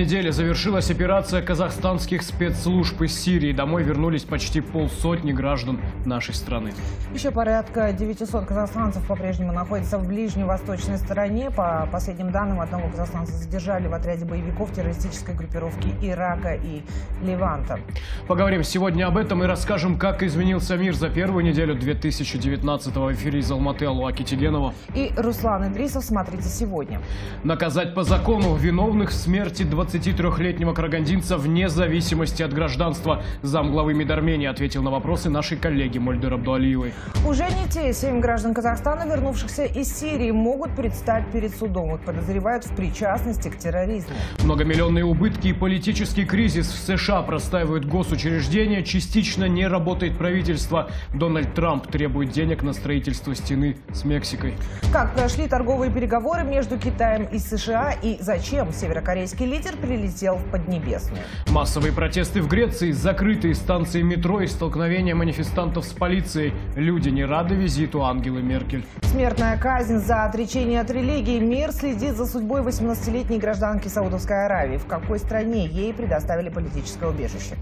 Неделе завершилась операция казахстанских спецслужб из Сирии. Домой вернулись почти полсотни граждан нашей страны. Еще порядка 900 казахстанцев по-прежнему находятся в ближневосточной стороне. По последним данным, одного казахстанца задержали в отряде боевиков террористической группировки Ирака и Ливанта. Поговорим сегодня об этом и расскажем, как изменился мир за первую неделю 2019-го в эфире из Алматы Алуа Китигенова. И Руслан Идрисов смотрите сегодня. Наказать по закону виновных в смерти 23-летнего карагандинца вне зависимости от гражданства. Замглавы Медармении ответил на вопросы нашей коллеги Мольдер Абдуалиевой. Уже не те семь граждан Казахстана, вернувшихся из Сирии, могут предстать перед судом. Их подозревают в причастности к терроризму. Многомиллионные убытки и политический кризис в США простаивают госучреждения. Частично не работает правительство. Дональд Трамп требует денег на строительство стены с Мексикой. Как прошли торговые переговоры между Китаем и США и зачем северокорейский лидер прилетел в Поднебесную? Массовые протесты в Греции, закрытые станции метро и столкновения манифестантов с полицией. Люди не рады визиту Ангелы Меркель. Смертная казнь за отречение от религии. Мир следит за судьбой 18-летней гражданки Саудовской Аравии. В какой стране ей предоставили политическое убежище?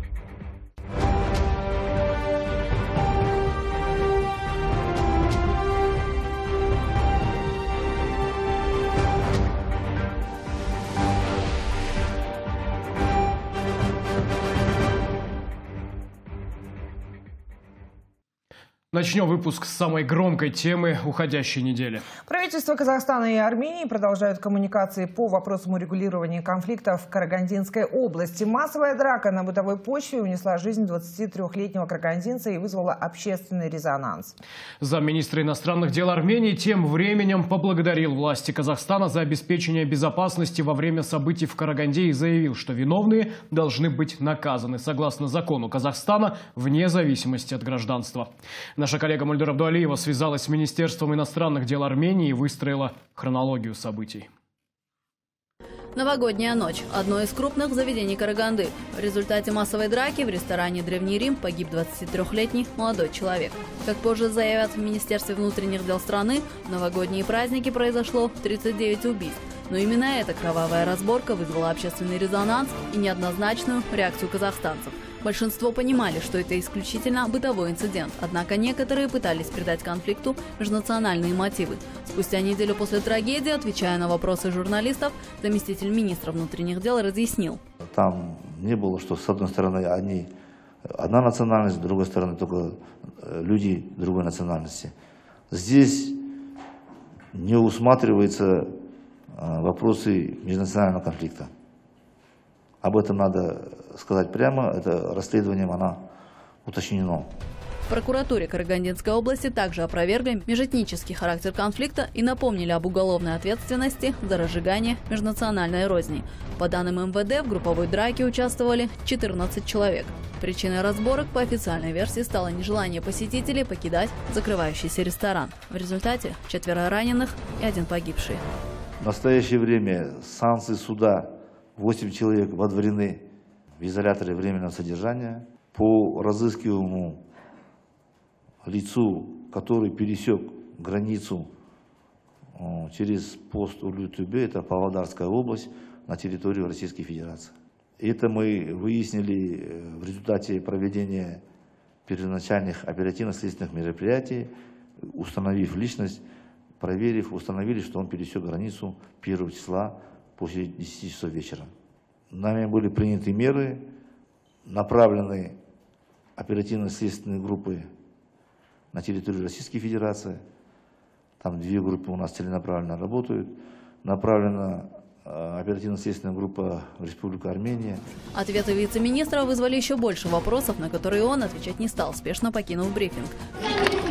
Начнем выпуск с самой громкой темы уходящей недели. Правительство Казахстана и Армении продолжают коммуникации по вопросам урегулирования конфликта в Карагандинской области. Массовая драка на бытовой почве унесла жизнь 23-летнего карагандинца и вызвала общественный резонанс. Замминистра иностранных дел Армении тем временем поблагодарил власти Казахстана за обеспечение безопасности во время событий в Караганде и заявил, что виновные должны быть наказаны согласно закону Казахстана вне зависимости от гражданства. Наша коллега Мульдер Абдуалиева связалась с Министерством иностранных дел Армении и выстроила хронологию событий. Новогодняя ночь – одно из крупных заведений Караганды. В результате массовой драки в ресторане «Древний Рим» погиб 23-летний молодой человек. Как позже заявят в Министерстве внутренних дел страны, в новогодние праздники произошло 39 убийств. Но именно эта кровавая разборка вызвала общественный резонанс и неоднозначную реакцию казахстанцев – Большинство понимали, что это исключительно бытовой инцидент, однако некоторые пытались придать конфликту межнациональные мотивы. Спустя неделю после трагедии, отвечая на вопросы журналистов, заместитель министра внутренних дел разъяснил. Там не было, что с одной стороны они одна национальность, с другой стороны только э, люди другой национальности. Здесь не усматриваются э, вопросы межнационального конфликта. Об этом надо сказать прямо, это расследованием она уточнено. В прокуратуре Карагандинской области также опровергли межэтнический характер конфликта и напомнили об уголовной ответственности за разжигание межнациональной розни. По данным МВД, в групповой драке участвовали 14 человек. Причиной разборок по официальной версии стало нежелание посетителей покидать закрывающийся ресторан. В результате четверо раненых и один погибший. В настоящее время санкции суда 8 человек водворены в изоляторе временного содержания. По разыскиваемому лицу, который пересек границу э, через пост Улю-Тюбе, это Павлодарская область, на территорию Российской Федерации. Это мы выяснили э, в результате проведения первоначальных оперативно-следственных мероприятий, установив личность, проверив, установили, что он пересек границу 1 числа после 10 часов вечера. Нами были приняты меры, направлены оперативно-следственные группы на территорию Российской Федерации. Там две группы у нас целенаправленно работают. Направлена э, оперативно-следственная группа в Республику Армения. Ответы вице-министра вызвали еще больше вопросов, на которые он отвечать не стал, спешно покинув брифинг.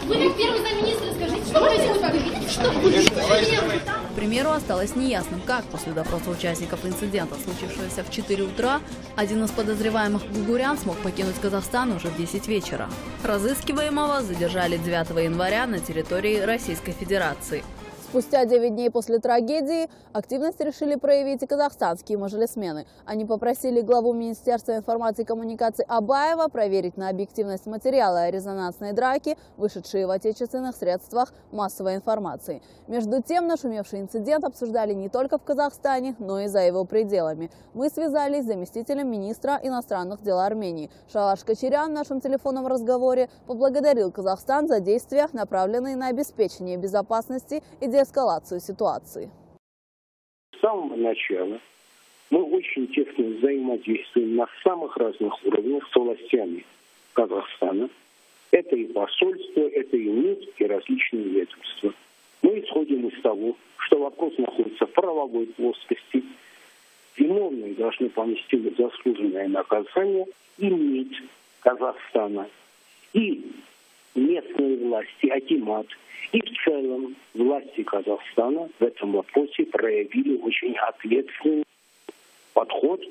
Вы как первый замминистра скажите, что происходит? Что будет? К примеру, осталось неясным, как после допроса участников инцидента, случившегося в 4 утра, один из подозреваемых гугурян смог покинуть Казахстан уже в 10 вечера. Разыскиваемого задержали 9 января на территории Российской Федерации. Спустя 9 дней после трагедии активность решили проявить и казахстанские мажелисмены. Они попросили главу Министерства информации и коммуникаций Абаева проверить на объективность материала о резонансной драке, вышедшие в отечественных средствах массовой информации. Между тем, нашумевший инцидент обсуждали не только в Казахстане, но и за его пределами. Мы связались с заместителем министра иностранных дел Армении. Шалаш Кочерян в нашем телефонном разговоре поблагодарил Казахстан за действия, направленные на обеспечение безопасности и деэскалацию ситуации. С самого начала мы очень тесно взаимодействуем на самых разных уровнях с властями Казахстана. Это и посольство, это и МИД, и различные ведомства. Мы исходим из того, что вопрос находится в правовой плоскости. Виновные должны понести заслуженное наказание и МИД Казахстана, и местные власти, Акимат – и в целом власти Казахстана в этом вопросе проявили очень ответственный подход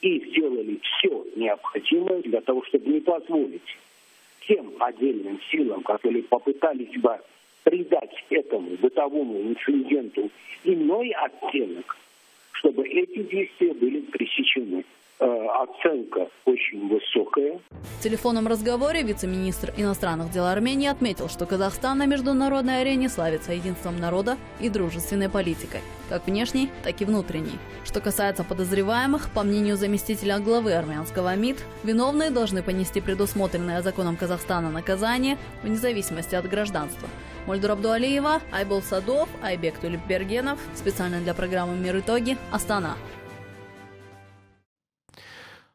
и сделали все необходимое для того, чтобы не позволить тем отдельным силам, которые попытались бы придать этому бытовому инциденту иной оттенок, чтобы эти действия были пресечены. Э, оценка очень высокая. В телефонном разговоре вице-министр иностранных дел Армении отметил, что Казахстан на международной арене славится единством народа и дружественной политикой, как внешней, так и внутренней. Что касается подозреваемых, по мнению заместителя главы армянского МИД, виновные должны понести предусмотренное законом Казахстана наказание вне зависимости от гражданства. Мольдур Абдуалиева, Айбол Садов, Айбек Тулипбергенов. Специально для программы «Мир итоги» Астана.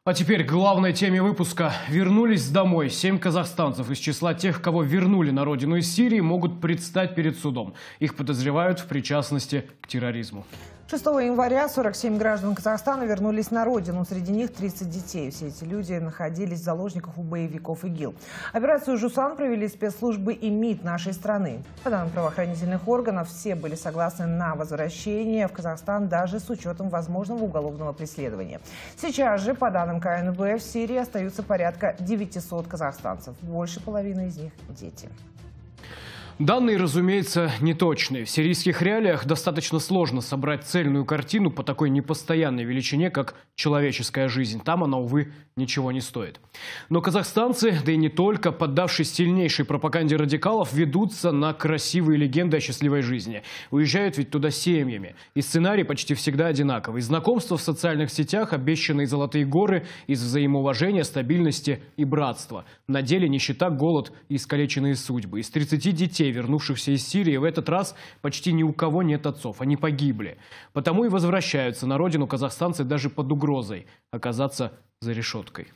А теперь к главной теме выпуска. Вернулись домой. Семь казахстанцев из числа тех, кого вернули на родину из Сирии, могут предстать перед судом. Их подозревают в причастности к терроризму. 6 января 47 граждан Казахстана вернулись на родину. Среди них 30 детей. Все эти люди находились в заложниках у боевиков ИГИЛ. Операцию «Жусан» провели спецслужбы и МИД нашей страны. По данным правоохранительных органов, все были согласны на возвращение в Казахстан даже с учетом возможного уголовного преследования. Сейчас же, по данным КНБ, в Сирии остаются порядка 900 казахстанцев. Больше половины из них – дети. Данные, разумеется, неточные. В сирийских реалиях достаточно сложно собрать цельную картину по такой непостоянной величине, как человеческая жизнь. Там она, увы, ничего не стоит. Но казахстанцы, да и не только, поддавшись сильнейшей пропаганде радикалов, ведутся на красивые легенды о счастливой жизни. Уезжают ведь туда семьями. И сценарий почти всегда одинаковый. Знакомства в социальных сетях, обещанные золотые горы из взаимоуважения, стабильности и братства. На деле нищета, голод и искалеченные судьбы. Из 30 детей детей, вернувшихся из Сирии, в этот раз почти ни у кого нет отцов. Они погибли. Потому и возвращаются на родину казахстанцы даже под угрозой оказаться за решеткой.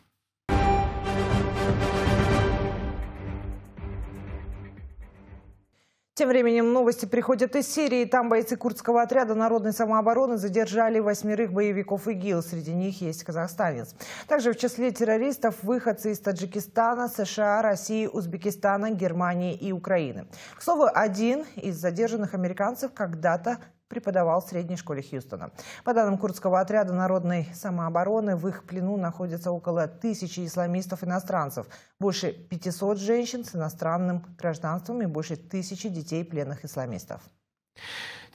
Тем временем новости приходят из Сирии. Там бойцы курдского отряда народной самообороны задержали восьмерых боевиков ИГИЛ. Среди них есть казахстанец. Также в числе террористов выходцы из Таджикистана, США, России, Узбекистана, Германии и Украины. К слову, один из задержанных американцев когда-то преподавал в средней школе Хьюстона. По данным курдского отряда народной самообороны, в их плену находится около тысячи исламистов-иностранцев, больше 500 женщин с иностранным гражданством и больше тысячи детей пленных исламистов.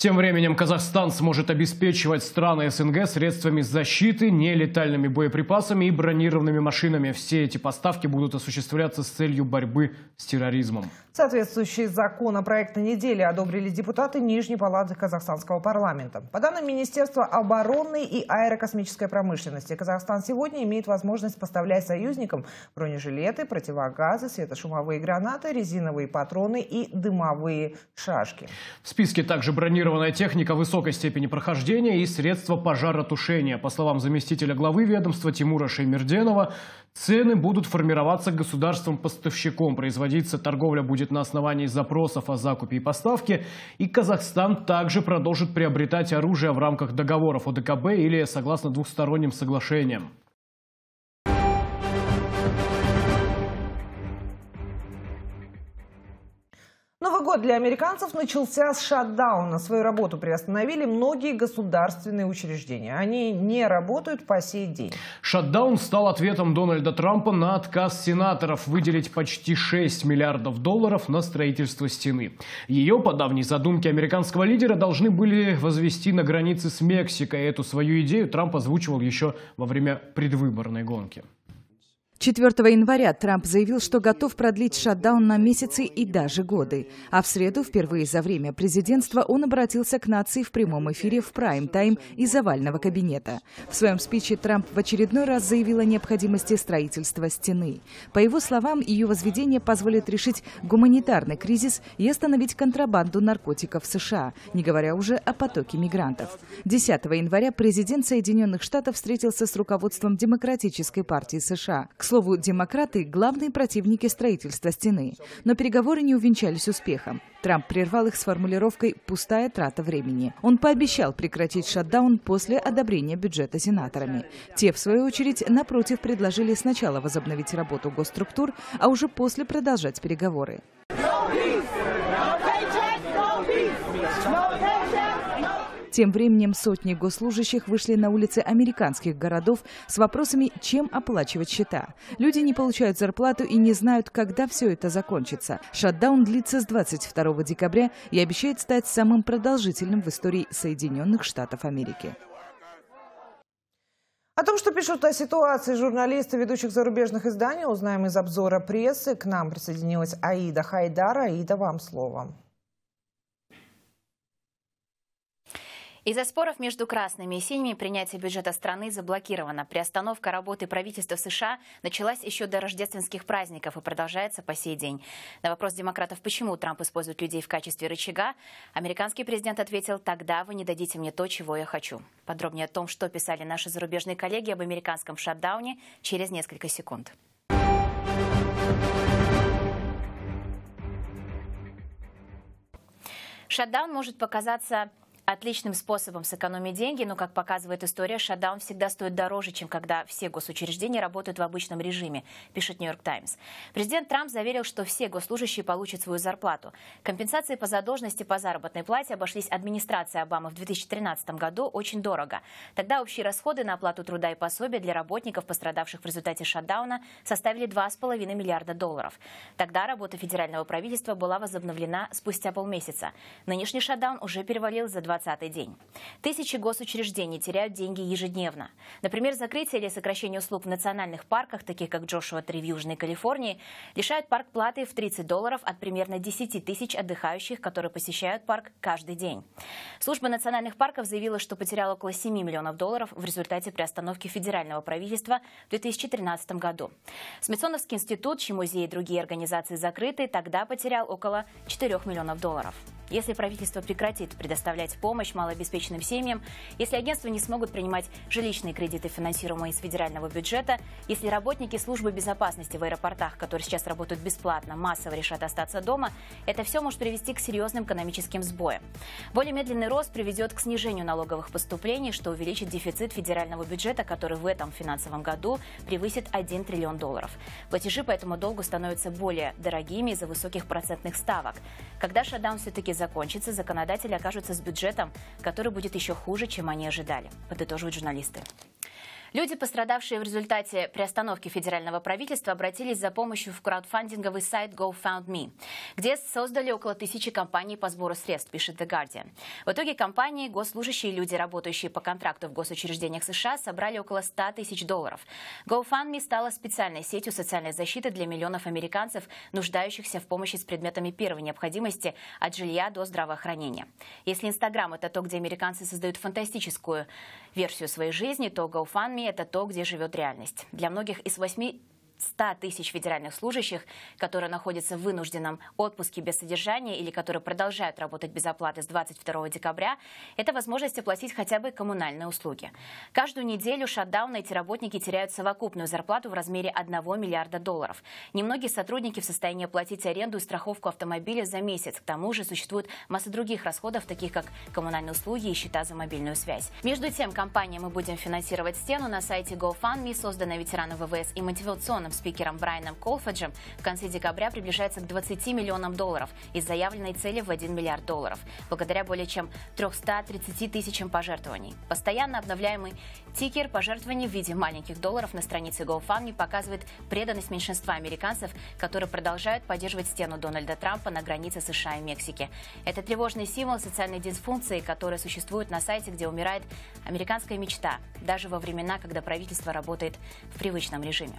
Тем временем Казахстан сможет обеспечивать страны СНГ средствами защиты, нелетальными боеприпасами и бронированными машинами. Все эти поставки будут осуществляться с целью борьбы с терроризмом. Соответствующий законопроект на неделе одобрили депутаты Нижней палаты Казахстанского парламента. По данным Министерства обороны и аэрокосмической промышленности, Казахстан сегодня имеет возможность поставлять союзникам бронежилеты, противогазы, светошумовые гранаты, резиновые патроны и дымовые шашки. В списке также бронированная техника высокой степени прохождения и средства пожаротушения. По словам заместителя главы ведомства Тимура Шеймерденова, Цены будут формироваться государством-поставщиком. Производиться торговля будет на основании запросов о закупе и поставке. И Казахстан также продолжит приобретать оружие в рамках договоров о ДКБ или согласно двухсторонним соглашениям. Новый год для американцев начался с шатдауна. Свою работу приостановили многие государственные учреждения. Они не работают по сей день. Шатдаун стал ответом Дональда Трампа на отказ сенаторов выделить почти 6 миллиардов долларов на строительство стены. Ее, по давней задумке американского лидера, должны были возвести на границе с Мексикой. Эту свою идею Трамп озвучивал еще во время предвыборной гонки. 4 января Трамп заявил, что готов продлить шатдаун на месяцы и даже годы. А в среду, впервые за время президентства, он обратился к нации в прямом эфире в прайм-тайм из овального кабинета. В своем спиче Трамп в очередной раз заявил о необходимости строительства стены. По его словам, ее возведение позволит решить гуманитарный кризис и остановить контрабанду наркотиков в США, не говоря уже о потоке мигрантов. 10 января президент Соединенных Штатов встретился с руководством Демократической партии США. К слову, демократы – главные противники строительства стены. Но переговоры не увенчались успехом. Трамп прервал их с формулировкой «пустая трата времени». Он пообещал прекратить шатдаун после одобрения бюджета сенаторами. Те, в свою очередь, напротив, предложили сначала возобновить работу госструктур, а уже после продолжать переговоры. Тем временем сотни госслужащих вышли на улицы американских городов с вопросами, чем оплачивать счета. Люди не получают зарплату и не знают, когда все это закончится. Шатдаун длится с 22 декабря и обещает стать самым продолжительным в истории Соединенных Штатов Америки. О том, что пишут о ситуации журналисты ведущих зарубежных изданий, узнаем из обзора прессы. К нам присоединилась Аида Хайдара. Аида, вам слово. Из-за споров между красными и синими принятие бюджета страны заблокировано. Приостановка работы правительства США началась еще до рождественских праздников и продолжается по сей день. На вопрос демократов, почему Трамп использует людей в качестве рычага, американский президент ответил, тогда вы не дадите мне то, чего я хочу. Подробнее о том, что писали наши зарубежные коллеги об американском шатдауне через несколько секунд. Шатдаун может показаться отличным способом сэкономить деньги, но, как показывает история, шатдаун всегда стоит дороже, чем когда все госучреждения работают в обычном режиме, пишет Нью-Йорк Таймс. Президент Трамп заверил, что все госслужащие получат свою зарплату. Компенсации по задолженности по заработной плате обошлись администрации Обамы в 2013 году очень дорого. Тогда общие расходы на оплату труда и пособия для работников, пострадавших в результате шатдауна, составили 2,5 миллиарда долларов. Тогда работа федерального правительства была возобновлена спустя полмесяца. Нынешний шатдаун уже перевалил за 2 20 день. Тысячи госучреждений теряют деньги ежедневно. Например, закрытие или сокращение услуг в национальных парках, таких как Джошуа 3 в Южной Калифорнии, лишают парк платы в 30 долларов от примерно 10 тысяч отдыхающих, которые посещают парк каждый день. Служба национальных парков заявила, что потеряла около 7 миллионов долларов в результате приостановки федерального правительства в 2013 году. Смитсоновский институт, чьи музеи и другие организации закрыты, тогда потерял около 4 миллионов долларов. Если правительство прекратит предоставлять помощь малообеспеченным семьям, если агентства не смогут принимать жилищные кредиты, финансируемые из федерального бюджета, если работники службы безопасности в аэропортах, которые сейчас работают бесплатно, массово решат остаться дома, это все может привести к серьезным экономическим сбоям. Более медленный рост приведет к снижению налоговых поступлений, что увеличит дефицит федерального бюджета, который в этом финансовом году превысит 1 триллион долларов. Платежи по этому долгу становятся более дорогими из-за высоких процентных ставок. Когда шатдаун все-таки закончится, законодатели окажутся с бюджетом, который будет еще хуже, чем они ожидали, подытоживают журналисты. Люди, пострадавшие в результате приостановки федерального правительства, обратились за помощью в краудфандинговый сайт GoFundMe, где создали около тысячи компаний по сбору средств, пишет The Guardian. В итоге компании, госслужащие и люди, работающие по контракту в госучреждениях США, собрали около 100 тысяч долларов. GoFundMe стала специальной сетью социальной защиты для миллионов американцев, нуждающихся в помощи с предметами первой необходимости от жилья до здравоохранения. Если Инстаграм – это то, где американцы создают фантастическую версию своей жизни, то GoFundMe – это то, где живет реальность. Для многих из восьми 100 тысяч федеральных служащих, которые находятся в вынужденном отпуске без содержания или которые продолжают работать без оплаты с 22 декабря, это возможность оплатить хотя бы коммунальные услуги. Каждую неделю шатдауна эти работники теряют совокупную зарплату в размере 1 миллиарда долларов. Немногие сотрудники в состоянии оплатить аренду и страховку автомобиля за месяц. К тому же существует масса других расходов, таких как коммунальные услуги и счета за мобильную связь. Между тем, компания «Мы будем финансировать стену» на сайте GoFundMe, созданная ветераном ВВС и мотивационным спикером Брайаном Колфеджем в конце декабря приближается к 20 миллионам долларов из заявленной цели в 1 миллиард долларов, благодаря более чем 330 тысячам пожертвований. Постоянно обновляемый тикер пожертвований в виде маленьких долларов на странице GoFundMe показывает преданность меньшинства американцев, которые продолжают поддерживать стену Дональда Трампа на границе США и Мексики. Это тревожный символ социальной дисфункции, которая существует на сайте, где умирает американская мечта, даже во времена, когда правительство работает в привычном режиме,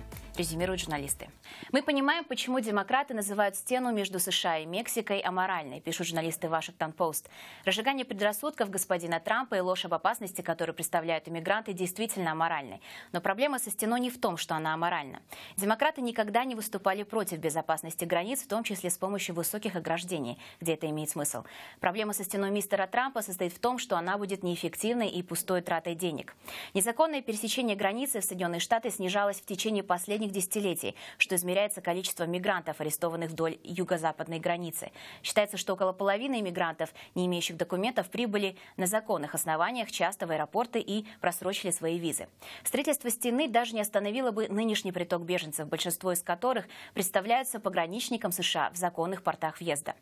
резюмируют журналисты. Мы понимаем, почему демократы называют стену между США и Мексикой аморальной, пишут журналисты Вашингтон-Пост. Разжигание предрассудков господина Трампа и ложь об опасности, которую представляют иммигранты, действительно аморальны. Но проблема со стеной не в том, что она аморальна. Демократы никогда не выступали против безопасности границ, в том числе с помощью высоких ограждений, где это имеет смысл. Проблема со стеной мистера Трампа состоит в том, что она будет неэффективной и пустой тратой денег. Незаконное пересечение границы в Соединенные Штаты снижалось в течение последних десятилетий, что измеряется количеством мигрантов, арестованных вдоль юго-западной границы. Считается, что около половины иммигрантов, не имеющих документов, прибыли на законных основаниях, часто в аэропорты и просрочили свои визы. Строительство стены даже не остановило бы нынешний приток беженцев, большинство из которых представляются пограничникам США в законных портах въезда.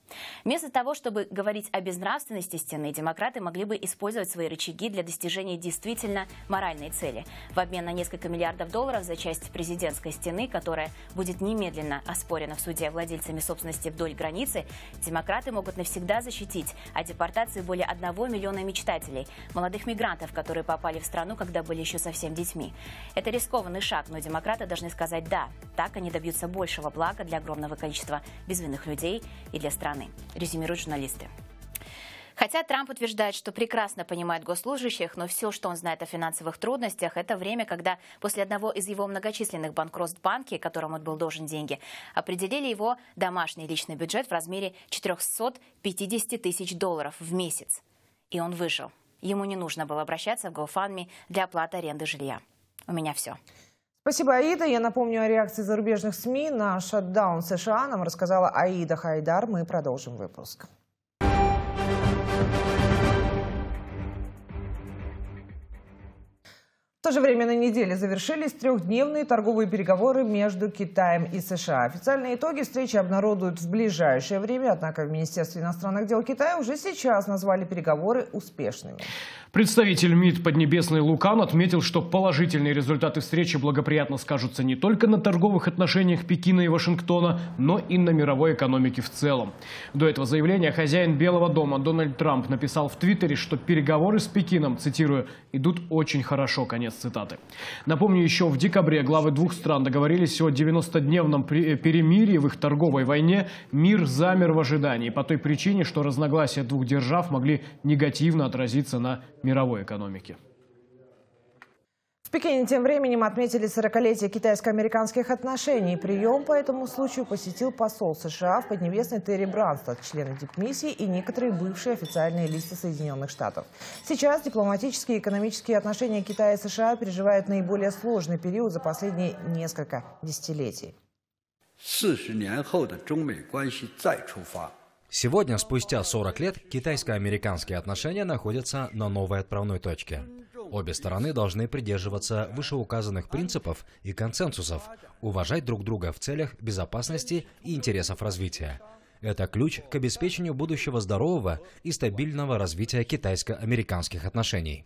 Вместо того, чтобы говорить о безнравственности стены, демократы могли бы использовать свои рычаги для достижения действительно моральной цели. В обмен на несколько миллиардов долларов за часть президентской стены, которая будет немедленно оспорена в суде владельцами собственности вдоль границы, демократы могут навсегда защитить о депортации более одного миллиона мечтателей, молодых мигрантов, которые попали в страну, когда были еще совсем детьми. Это рискованный шаг, но демократы должны сказать «да». Так они добьются большего блага для огромного количества безвинных людей и для страны, резюмируют журналисты. Хотя Трамп утверждает, что прекрасно понимает госслужащих, но все, что он знает о финансовых трудностях, это время, когда после одного из его многочисленных банкротств банки, которому он был должен деньги, определили его домашний личный бюджет в размере 450 тысяч долларов в месяц. И он выжил. Ему не нужно было обращаться в GoFundMe для оплаты аренды жилья. У меня все. Спасибо, Аида. Я напомню о реакции зарубежных СМИ на шатдаун США. Нам рассказала Аида Хайдар. Мы продолжим выпуск. В то же время на неделе завершились трехдневные торговые переговоры между Китаем и США. Официальные итоги встречи обнародуют в ближайшее время, однако в Министерстве иностранных дел Китая уже сейчас назвали переговоры успешными. Представитель МИД Поднебесный Лукан отметил, что положительные результаты встречи благоприятно скажутся не только на торговых отношениях Пекина и Вашингтона, но и на мировой экономике в целом. До этого заявления хозяин Белого дома Дональд Трамп написал в Твиттере, что переговоры с Пекином, цитирую, идут очень хорошо, конец цитаты. Напомню, еще в декабре главы двух стран договорились о 90-дневном перемирии в их торговой войне. Мир замер в ожидании по той причине, что разногласия двух держав могли негативно отразиться на мировой экономики. В Пекине тем временем отметили 40-летие китайско-американских отношений. Прием по этому случаю посетил посол США в Поднебесной Терри Бранстад, члены дипмиссии и некоторые бывшие официальные лица Соединенных Штатов. Сейчас дипломатические и экономические отношения Китая и США переживают наиболее сложный период за последние несколько десятилетий. 四十年后的中美关系再出发。 Сегодня, спустя 40 лет, китайско-американские отношения находятся на новой отправной точке. Обе стороны должны придерживаться вышеуказанных принципов и консенсусов, уважать друг друга в целях безопасности и интересов развития. Это ключ к обеспечению будущего здорового и стабильного развития китайско-американских отношений.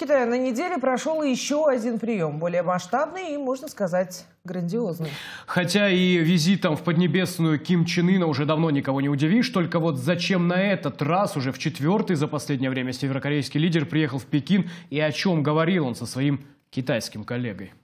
Китае на неделе прошел еще один прием, более масштабный и, можно сказать, грандиозный. Хотя и визитом в Поднебесную Ким Чен Ына уже давно никого не удивишь, только вот зачем на этот раз, уже в четвертый за последнее время, северокорейский лидер приехал в Пекин и о чем говорил он со своим китайским коллегой.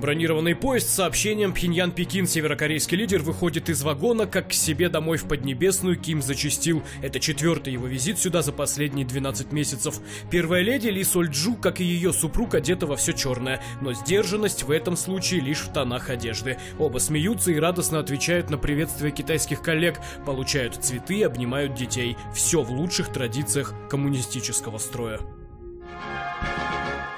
Бронированный поезд с сообщением Пхеньян-Пекин северокорейский лидер выходит из вагона, как к себе домой в Поднебесную Ким зачастил. Это четвертый его визит сюда за последние 12 месяцев. Первая леди Ли Соль Джу, как и ее супруг, одета во все черное, но сдержанность в этом случае лишь в тонах одежды. Оба смеются и радостно отвечают на приветствие китайских коллег, получают цветы и обнимают детей. Все в лучших традициях коммунистического строя.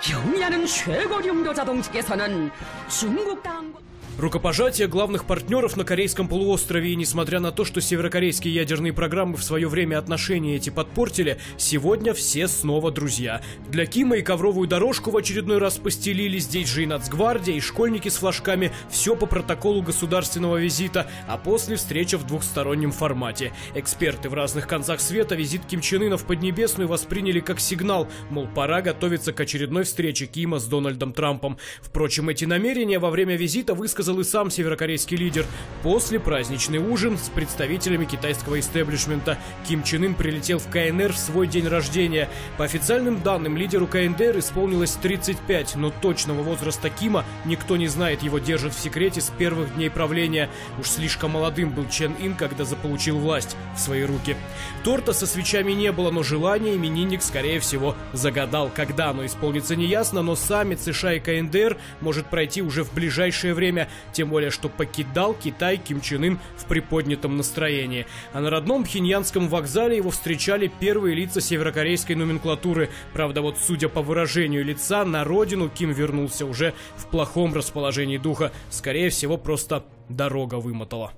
경이하는 쇠고룡도 자동차에서는 중국 다음과 Рукопожатие главных партнеров на Корейском полуострове и несмотря на то, что северокорейские ядерные программы в свое время отношения эти подпортили, сегодня все снова друзья. Для Кима и ковровую дорожку в очередной раз постелили, здесь же и нацгвардия, и школьники с флажками, все по протоколу государственного визита, а после встреча в двухстороннем формате. Эксперты в разных концах света визит Ким Чен Ына в Поднебесную восприняли как сигнал, мол, пора готовиться к очередной встрече Кима с Дональдом Трампом. Впрочем, эти намерения во время визита высказал высказал и сам северокорейский лидер. После праздничный ужин с представителями китайского истеблишмента Ким Чен Ын прилетел в КНР в свой день рождения. По официальным данным, лидеру КНДР исполнилось 35, но точного возраста Кима никто не знает, его держат в секрете с первых дней правления. Уж слишком молодым был Чен Ин, когда заполучил власть в свои руки. Торта со свечами не было, но желание именинник, скорее всего, загадал. Когда оно исполнится неясно, но саммит США и КНДР может пройти уже в ближайшее время. Тем более, что покидал Китай Ким Чен Ын в приподнятом настроении. А на родном Пхеньянском вокзале его встречали первые лица северокорейской номенклатуры. Правда, вот судя по выражению лица, на родину Ким вернулся уже в плохом расположении духа. Скорее всего, просто дорога вымотала.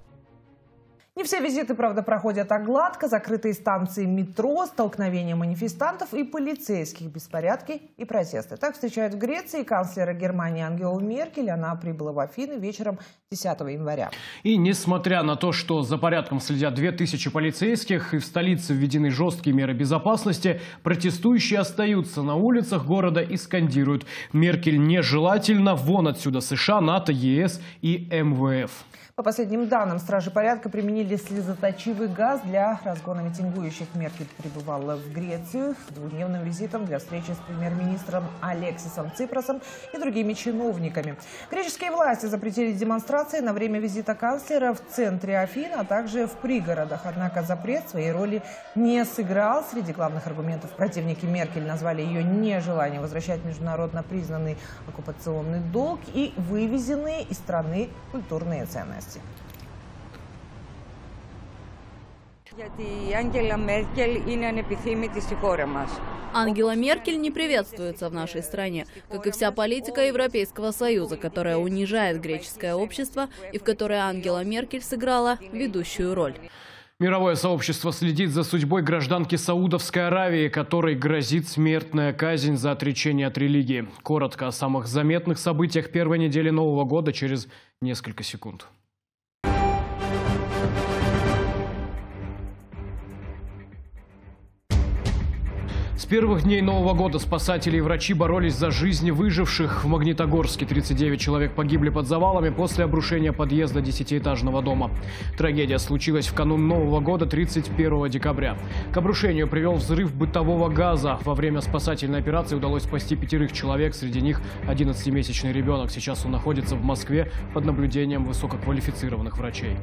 Не все визиты, правда, проходят так гладко. Закрытые станции метро, столкновения манифестантов и полицейских, беспорядки и протесты. Так встречают в Греции канцлера Германии Ангелу Меркель. Она прибыла в Афины вечером 10 января. И несмотря на то, что за порядком следят 2000 полицейских и в столице введены жесткие меры безопасности, протестующие остаются на улицах города и скандируют «Меркель нежелательно, вон отсюда США, НАТО, ЕС и МВФ». По последним данным, стражи порядка применили слезоточивый газ для разгона митингующих. Меркель прибывала в Грецию с двудневным визитом для встречи с премьер-министром Алексисом Ципросом и другими чиновниками. Греческие власти запретили демонстрации на время визита канцлера в центре Афин, а также в пригородах. Однако запрет своей роли не сыграл. Среди главных аргументов противники Меркель назвали ее нежелание возвращать международно признанный оккупационный долг и вывезенные из страны культурные ценности власти. Ангела Меркель не приветствуется в нашей стране, как и вся политика Европейского Союза, которая унижает греческое общество и в которой Ангела Меркель сыграла ведущую роль. Мировое сообщество следит за судьбой гражданки Саудовской Аравии, которой грозит смертная казнь за отречение от религии. Коротко о самых заметных событиях первой недели Нового года через несколько секунд. Первых дней Нового года спасатели и врачи боролись за жизни выживших. В Магнитогорске 39 человек погибли под завалами после обрушения подъезда десятиэтажного дома. Трагедия случилась в канун Нового года 31 декабря. К обрушению привел взрыв бытового газа. Во время спасательной операции удалось спасти пятерых человек, среди них 11-месячный ребенок. Сейчас он находится в Москве под наблюдением высококвалифицированных врачей.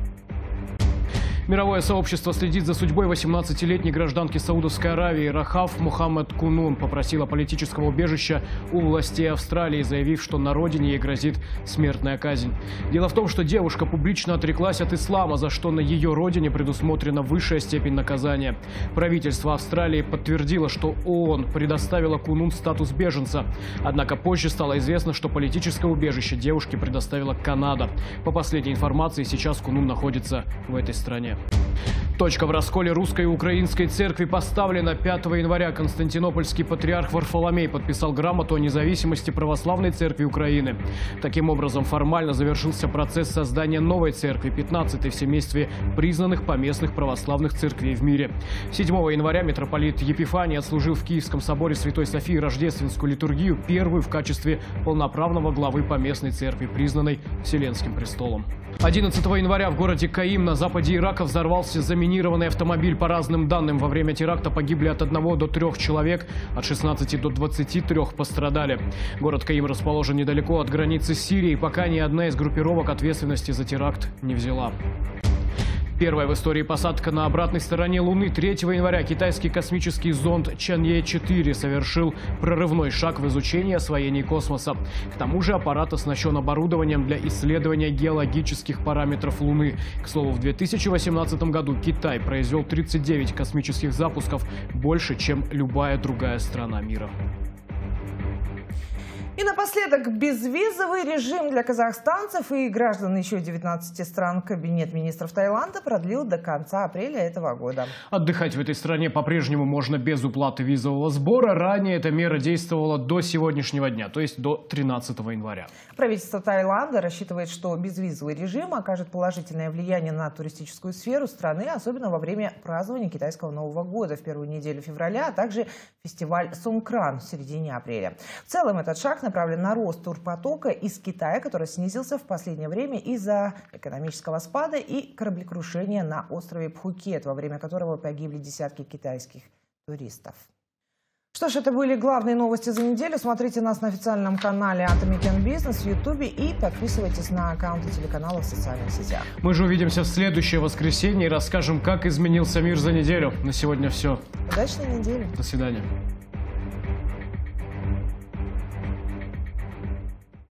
Мировое сообщество следит за судьбой 18-летней гражданки Саудовской Аравии Рахав Мухаммед Кунун. Попросила политического убежища у властей Австралии, заявив, что на родине ей грозит смертная казнь. Дело в том, что девушка публично отреклась от ислама, за что на ее родине предусмотрена высшая степень наказания. Правительство Австралии подтвердило, что ООН предоставила Кунун статус беженца. Однако позже стало известно, что политическое убежище девушке предоставила Канада. По последней информации, сейчас Кунун находится в этой стране. Точка в расколе русской и украинской церкви поставлена 5 января. Константинопольский патриарх Варфоломей подписал грамоту о независимости православной церкви Украины. Таким образом, формально завершился процесс создания новой церкви, 15-й в семействе признанных поместных православных церквей в мире. 7 января митрополит Епифаний отслужил в Киевском соборе Святой Софии рождественскую литургию, первую в качестве полноправного главы поместной церкви, признанной Вселенским престолом. 11 января в городе Каим на западе Ирака взорвался заминированный автомобиль. По разным данным, во время теракта погибли от 1 до 3 человек, от 16 до 23 пострадали. Город Каим расположен недалеко от границы с Сирией, пока ни одна из группировок ответственности за теракт не взяла. Первая в истории посадка на обратной стороне Луны 3 января китайский космический зонд Чанье-4 совершил прорывной шаг в изучении освоения космоса. К тому же аппарат оснащен оборудованием для исследования геологических параметров Луны. К слову, в 2018 году Китай произвел 39 космических запусков, больше, чем любая другая страна мира. И напоследок, безвизовый режим для казахстанцев и граждан еще 19 стран Кабинет министров Таиланда продлил до конца апреля этого года. Отдыхать в этой стране по-прежнему можно без уплаты визового сбора. Ранее эта мера действовала до сегодняшнего дня, то есть до 13 января. Правительство Таиланда рассчитывает, что безвизовый режим окажет положительное влияние на туристическую сферу страны, особенно во время празднования китайского Нового года в первую неделю февраля, а также фестиваль Сункран в середине апреля. В целом этот шаг направлен на рост турпотока из Китая, который снизился в последнее время из-за экономического спада и кораблекрушения на острове Пхукет, во время которого погибли десятки китайских туристов. Что ж, это были главные новости за неделю. Смотрите нас на официальном канале Atomic Business в YouTube и подписывайтесь на аккаунты телеканала в социальных сетях. Мы же увидимся в следующее воскресенье и расскажем, как изменился мир за неделю. На сегодня все. Удачной недели. До свидания.